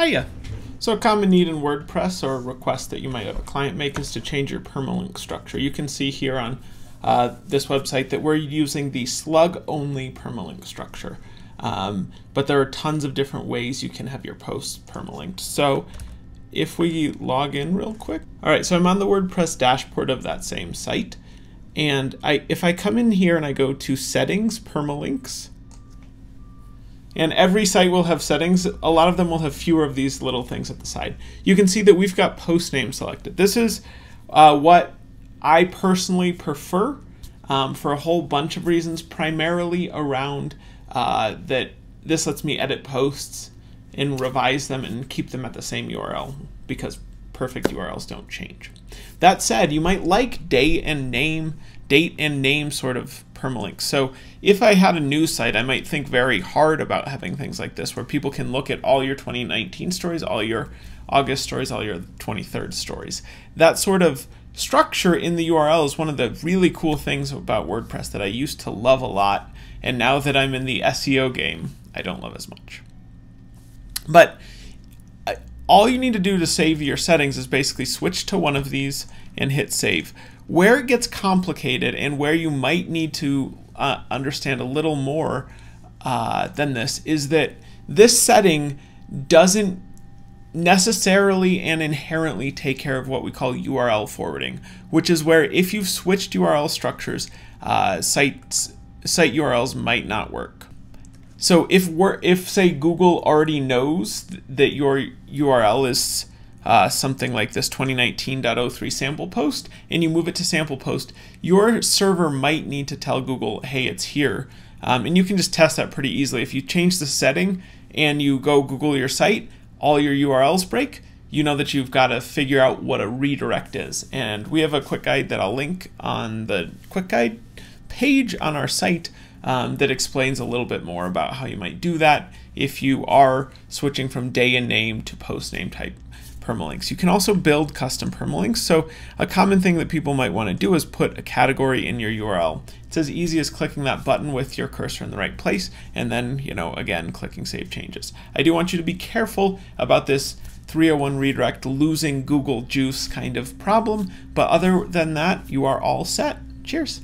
Hiya. So a common need in WordPress or a request that you might have a client make is to change your permalink structure. You can see here on uh, this website that we're using the slug only permalink structure. Um, but there are tons of different ways you can have your posts permalinked. So if we log in real quick. All right, so I'm on the WordPress dashboard of that same site. And I, if I come in here and I go to settings, permalinks, and every site will have settings. A lot of them will have fewer of these little things at the side. You can see that we've got post name selected. This is uh, what I personally prefer um, for a whole bunch of reasons, primarily around uh, that this lets me edit posts and revise them and keep them at the same URL because perfect URLs don't change. That said, you might like date and name, date and name sort of permalinks. So if I had a news site, I might think very hard about having things like this where people can look at all your 2019 stories, all your August stories, all your 23rd stories. That sort of structure in the URL is one of the really cool things about WordPress that I used to love a lot. And now that I'm in the SEO game, I don't love as much. But uh, all you need to do to save your settings is basically switch to one of these and hit save. Where it gets complicated and where you might need to uh, understand a little more uh, than this is that this setting doesn't necessarily and inherently take care of what we call URL forwarding, which is where if you've switched URL structures, uh, sites, site URLs might not work. So if we're if say Google already knows that your URL is uh, something like this 2019.03 sample post and you move it to sample post, your server might need to tell Google, hey, it's here. Um, and you can just test that pretty easily. If you change the setting and you go Google your site, all your URLs break, you know that you've got to figure out what a redirect is. And we have a quick guide that I'll link on the quick guide page on our site um, that explains a little bit more about how you might do that if you are switching from day and name to post name type permalinks. You can also build custom permalinks. So a common thing that people might want to do is put a category in your URL. It's as easy as clicking that button with your cursor in the right place and then, you know, again, clicking save changes. I do want you to be careful about this 301 redirect losing Google juice kind of problem, but other than that, you are all set. Cheers.